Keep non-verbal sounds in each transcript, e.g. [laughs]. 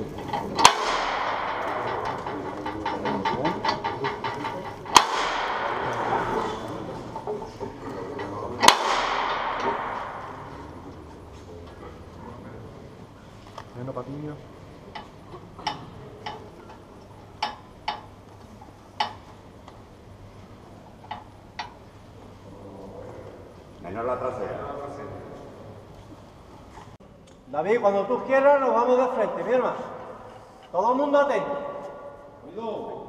Menos. Menos la trasera. David, cuando tú quieras nos vamos de frente, mi hermano. Todo el mundo atento. Yo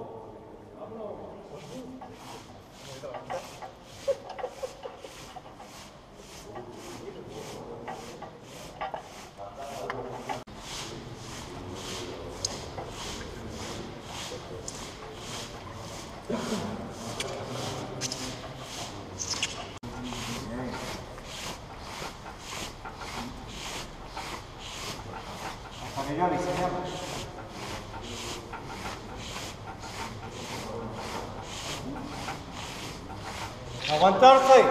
[laughs] mi hermano. Aguantarse.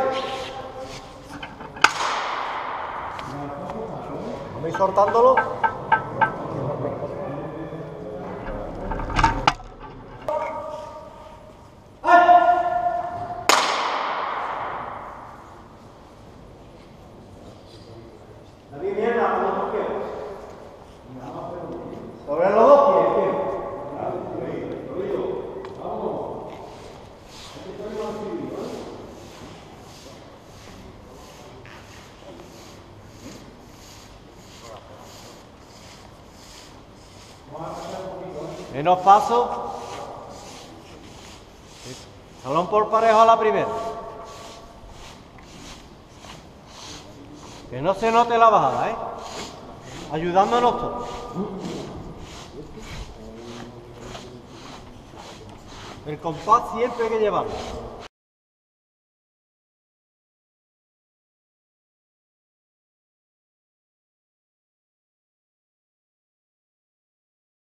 Ir soltándolo. David, mierda, como tú quieras. Sobre los dos pies, tío. Menos paso. Salón por parejo a la primera. Que no se note la bajada, ¿eh? Ayudándonos todos. El compás siempre hay que llevarlo.